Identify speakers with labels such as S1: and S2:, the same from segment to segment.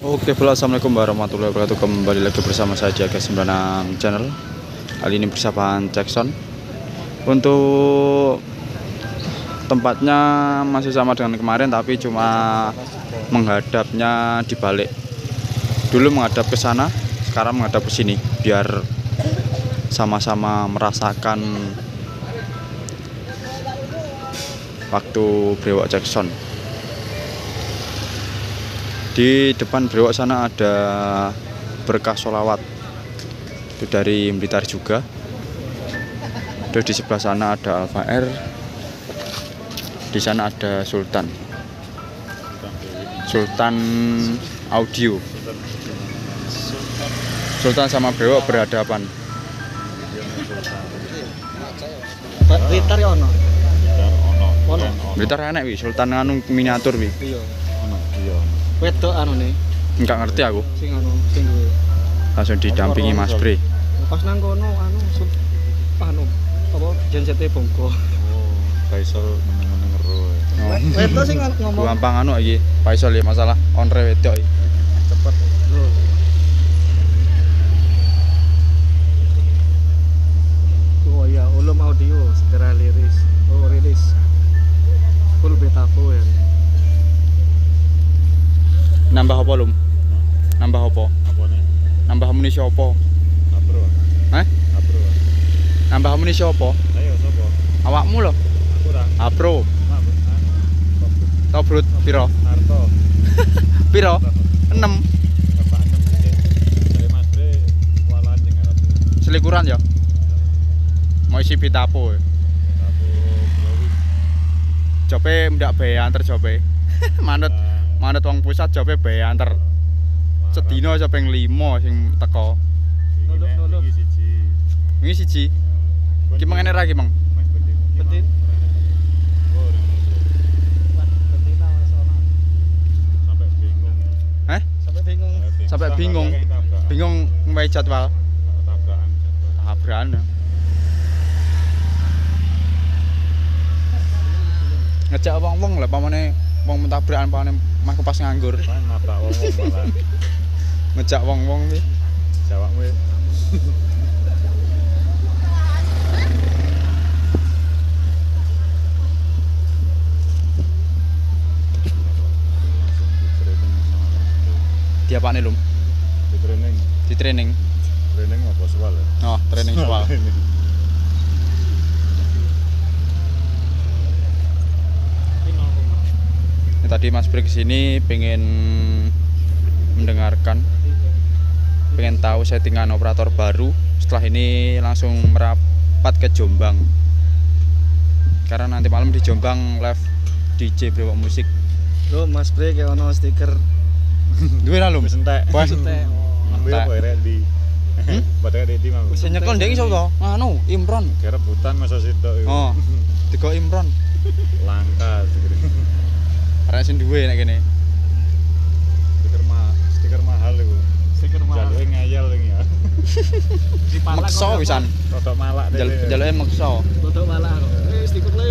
S1: Oke, halo, assalamualaikum warahmatullahi wabarakatuh. Kembali lagi bersama saya Jaga 96 Channel. Kali ini bersama Jackson. Untuk tempatnya masih sama dengan kemarin, tapi cuma menghadapnya dibalik. Dulu menghadap ke sana, sekarang menghadap ke sini, biar sama-sama merasakan waktu Brewok Jackson di depan brewok sana ada berkah solawat itu dari Blitar juga. Terus di sebelah sana ada Alfa R. Di sana ada Sultan. Sultan Audio. Sultan sama brewok berhadapan.
S2: Blitar ya ono. Ono.
S1: Blitar enak wi Sultan anu miniatur wi.
S2: Iya. Wedok anu nih.
S1: nggak ngerti aku
S2: Sing anu sing duwe.
S1: langsung didampingi Mas Bre
S2: Pas nang kono anu sup anu apa jensete bongko.
S3: Faisal meneng-meneng ero.
S1: oh.
S2: Wedok sing ngomong
S1: gampang anu iki Faisal ya masalah onre wedok iki.
S2: cepet. Oh iya, ulum audio segera liris. Oh, rilis. Full beta full.
S1: Nambah apa lum nambah apa
S3: Apa nih?
S1: nambah amunisi apa
S3: Apro.
S1: Hah?
S3: Apro.
S1: nambah amunisi apa
S3: Ayo sapa?
S1: awakmu loh
S3: Aku
S1: apro
S3: anu.
S1: tobrut piro
S3: Narto.
S1: piro 6
S3: Bapak enem iki. Dari Mas Bre kualan sing arep.
S1: selikuran ya mau isi pitapo
S3: Aku blowi.
S1: jope ndak bae antar jope manut manut wong pusat jope bae antar sedina aja ping 5 sing teko
S2: nuluk.
S3: Iki siji.
S1: wingi siji ki mengene ra ki Mang
S2: ono.
S3: Sampai bingung.
S2: Sampai bingung.
S1: Sampai bingung.
S3: Tabrakan.
S1: jadwal.
S3: tabrakan
S1: ya. ngejak wong-wong lah pamane wong mentabrakan pamane mah pas nganggur.
S3: Nabrak wong-wong malah.
S1: ngejak wong-wong iki
S3: Jawabmu ya.
S1: diapane lum?
S3: Di training,
S1: di training.
S3: Training apa soal ya?
S1: oh training soal Ini tadi Mas Bri ke sini pengen mendengarkan pengen tahu settingan operator baru setelah ini langsung merapat ke Jombang karena nanti malam di Jombang live DJ Brewok Musik
S2: Lo Mas Bre kayak ono stiker.
S1: duwe lah lum
S3: Wis entek.
S1: Wes.
S2: Teh.
S3: Ambil apa ya di?
S1: Hmm?
S3: Baterai ready mang.
S1: sing nyekel ndek iso to anu Imron
S3: Kira rebutan masa sitok
S1: oh digo Imron
S3: Langka stiker.
S1: Arek sing duwe nek kene
S3: Stiker ma stiker mahal iku.
S2: Stiker mahal.
S3: Jaluke ngayal iki ya.
S2: Kok,
S1: wisan
S3: Rodok malak.
S1: Jal- jaluke meksa
S2: Tutup malah kok. Eh stiker le.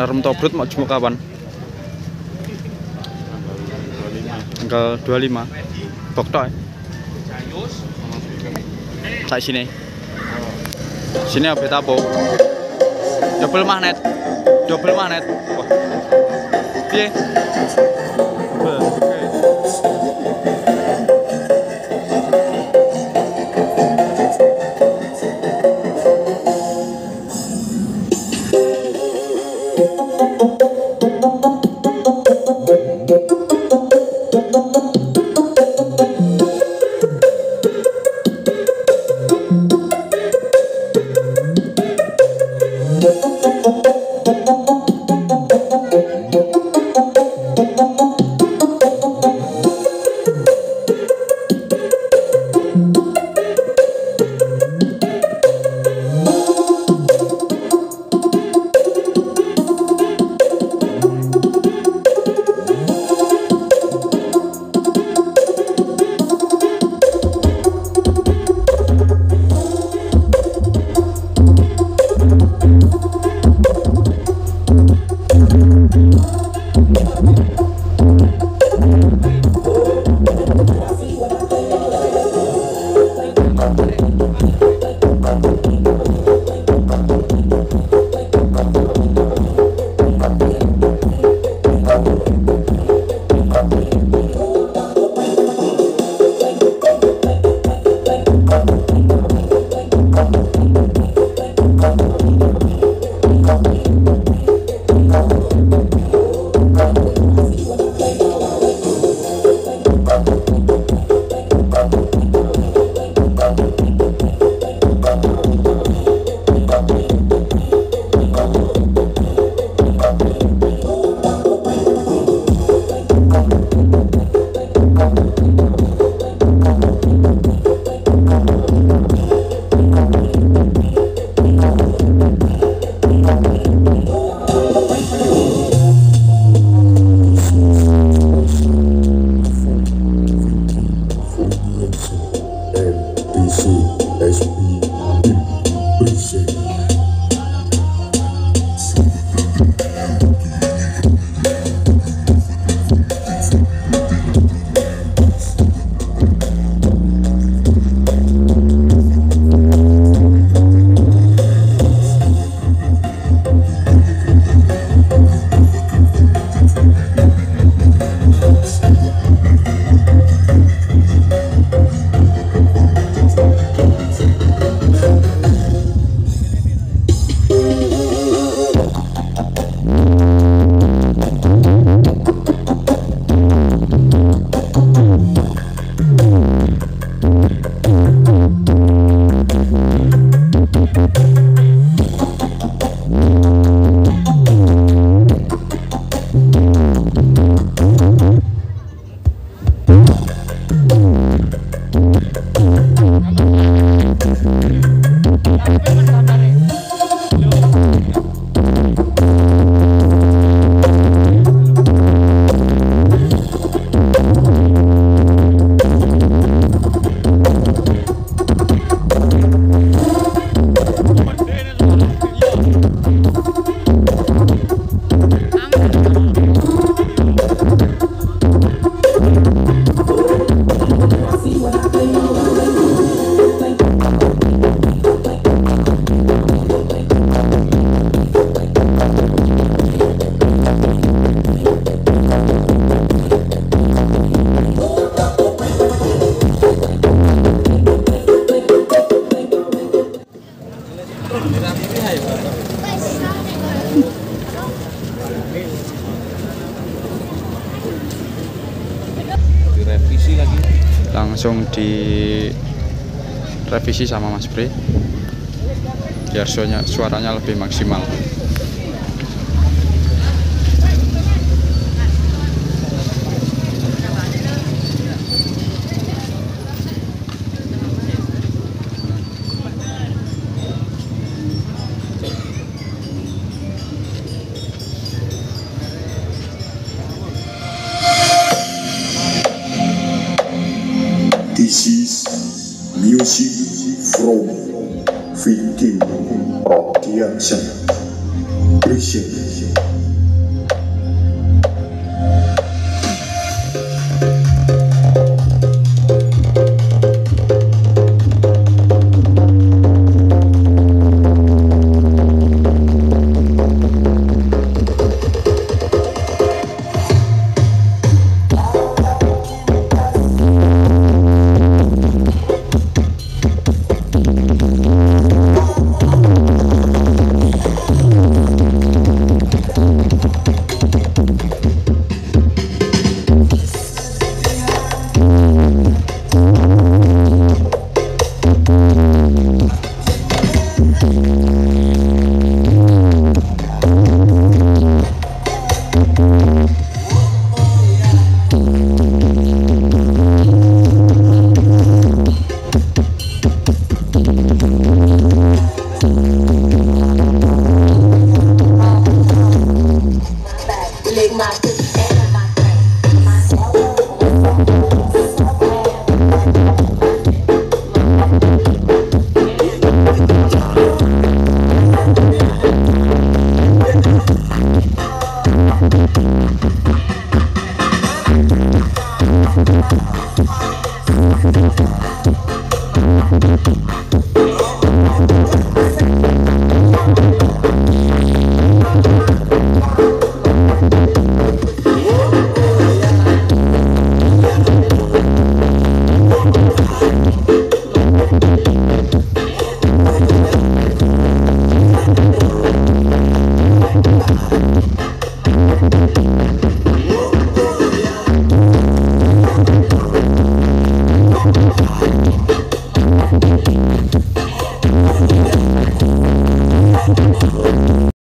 S1: Karena rem tobrut mau jenguk kapan?
S3: tanggal 25
S1: Tanggal 25 Bokto ya? Saya sini Sini apa tapo? Double magnet Double magnet Wah Piye?
S3: Direvisi lagi?
S1: Langsung di revisi sama Mas Bre biar suaranya, suaranya lebih maksimal
S4: This is music from Fintin Protection. Appreciate